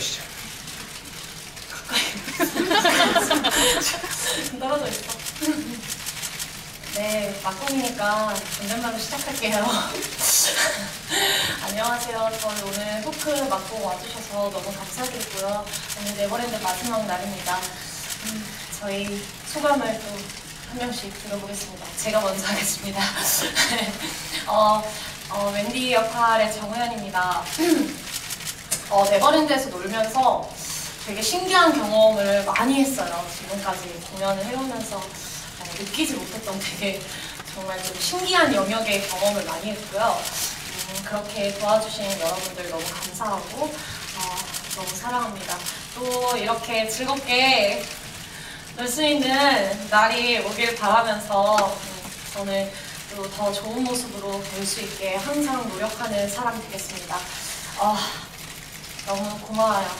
떨어져 있어. 네, 막공이니까 존댓말로 시작할게요. 안녕하세요. 저희 오늘 토크 막공 와주셔서 너무 감사드리고요. 오늘 네버랜드 마지막 날입니다. 음, 저희 소감을 또 한 명씩 들어보겠습니다. 제가 먼저 하겠습니다. 어, 어, 웬디 역할의 정우현입니다. 어, 네버랜드에서 놀면서 되게 신기한 경험을 많이 했어요. 지금까지 공연을 해오면서 어, 느끼지 못했던 되게 정말 좀 신기한 영역의 경험을 많이 했고요. 음, 그렇게 도와주신 여러분들 너무 감사하고 어, 너무 사랑합니다. 또 이렇게 즐겁게 놀 수 있는 날이 오길 바라면서 음, 저는 또 더 좋은 모습으로 볼 수 있게 항상 노력하는 사람 되겠습니다. 어, 너무 고마워요.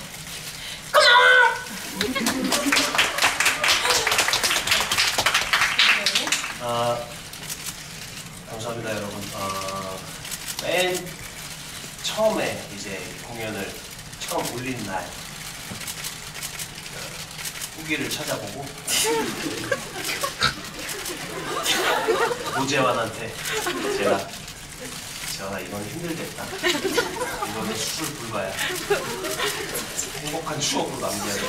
아, 감사합니다, 여러분. 아, 맨 처음에 이제 공연을 처음 올린 날 어, 후기를 찾아보고 노재환한테 제가 재환아 이건 힘들겠다. 이거는 수술 불가야. 행복한 추억으로 남겨야 돼.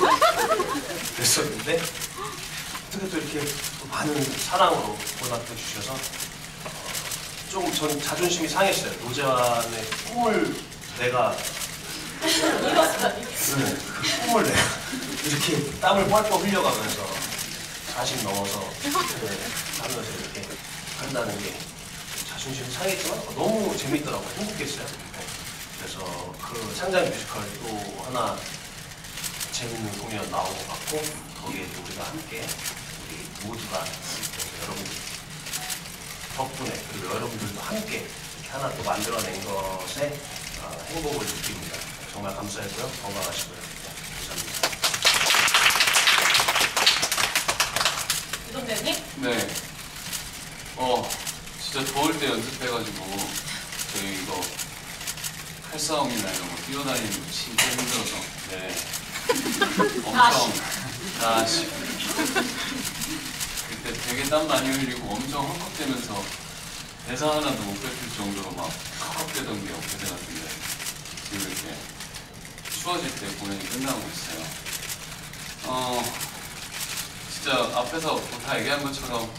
그랬었는데 어떻게 또 이렇게 또 많은 사랑으로 보답해 주셔서 좀전 자존심이 상했어요. 노재환의 꿈을 내가 네, 그 꿈을 내가 이렇게 땀을 뻘뻘 흘려가면서 40 넘어서 네, 하면서 이렇게 한다는 게 자존심이 상했지만 너무 재밌더라고요. 행복했어요. 네. 그래서 그 상장 뮤지컬 또 하나 재밌는 공연 나온 것 같고 거기에 또 우리가 함께 우리 모두가 여러분 덕분에 그리고 여러분들도 함께 이렇게 하나 또 만들어낸 것에 어, 행복을 느낍니다. 정말 감사했고요. 건강하시고요. 네, 감사합니다. 유동 배우님? 네. 어, 진짜 더울 때 연습해가지고 저희 이거 칼싸움이나 이런 거 뛰어다니는 거 진짜 힘들어서 네. 엄청 다시 그때 되게 땀 많이 흘리고 엄청 헉헉대면서 대사 하나도 못 뱉을 정도로 막 헉헉대던 게 엊그제 같은데 지금 이렇게 추워질 때 공연이 끝나고 있어요. 어, 진짜 앞에서 뭐다 얘기한 것처럼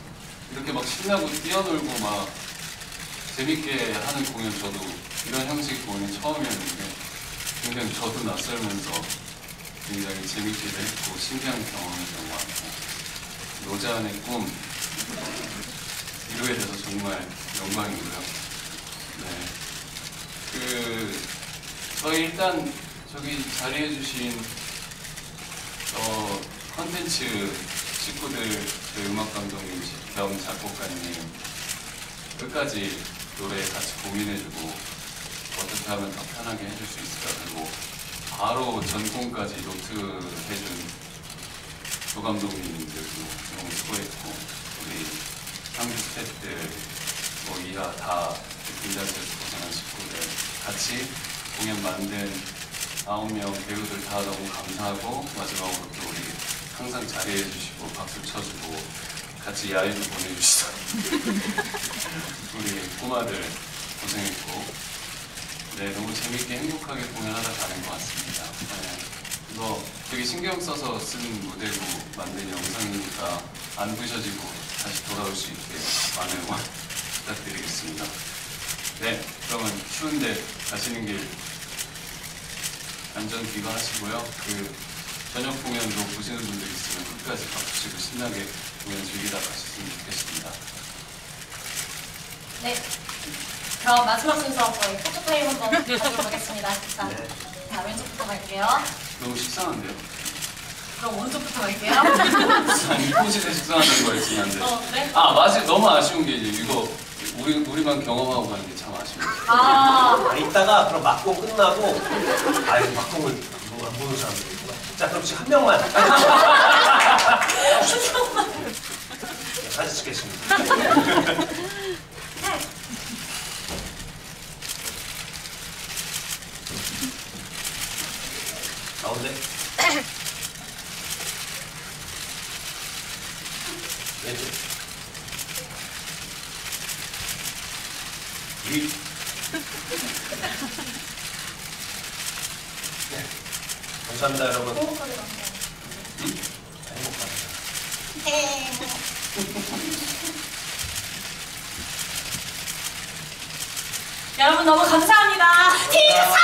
이렇게 막 신나고 뛰어놀고 막 재밌게 하는 공연 저도 이런 형식 공연이 처음이었는데 굉장히 저도 낯설면서 굉장히 재밌기도 했고 신기한 경험이었던 것 같고 노자한의 꿈 이루게 돼서 정말 영광이고요. 네. 그 저희 일단 저기 자리해 주신 어, 컨텐츠 식구들, 저희 음악 감독님 겸 작곡가님 끝까지 노래 같이 고민해주고 어떻게 하면 더 편하게 해줄 수 있을까 그리고 바로 전공까지 노트 해준 조 감독님들도 너무 수고했고 우리 상주 스태프들 뭐 이하 다 긴장돼서 고생한 식구들 같이 공연 만든 아홉 명 배우들 다 너무 감사하고 마지막으로 또 우리 항상 자리해 주시고 박수 쳐주고 같이 야유도 보내주시던 우리 꼬마들 고생했고 네 너무 재밌게 행복하게 공연하다 가는 것 같습니다. 네, 이거 되게 신경 써서 쓴 무대고 만든 영상이니까 안 부셔지고 다시 돌아올 수 있게 많은 응원 부탁드리겠습니다. 네 그러면 추운데 가시는 길 안전 귀가하시고요. 그 저녁 공연도 보시는 분들 있으면 끝까지 박수 치고 신나게 공연 즐기다 가셨으면 좋겠습니다. 네. 그럼 마지막 순서 저희 포토타임 한번 하도록 하겠습니다. 자, 네. 자, 왼쪽부터 갈게요. 너무 식상한데요? 그럼 오른쪽부터 갈게요. 아니 포즈에 식상하다는 거였으면 안 돼. 어, 네. 아 맞아 너무 아쉬운 게 이제 이거 우리 우리만 경험하고 가는 게 참 아쉬워요. 아, 아, 이따가 그럼 막고 끝나고 아 이거 막공을 뭐안 보는 사람들이. 자 그럼 지금 한 명만. 네, 사진 찍겠습니다. 가운데. 왼쪽. 위. 감사합니다, 여러분. 행복하게. 행복합니다. 여러분 너무 감사합니다. 티사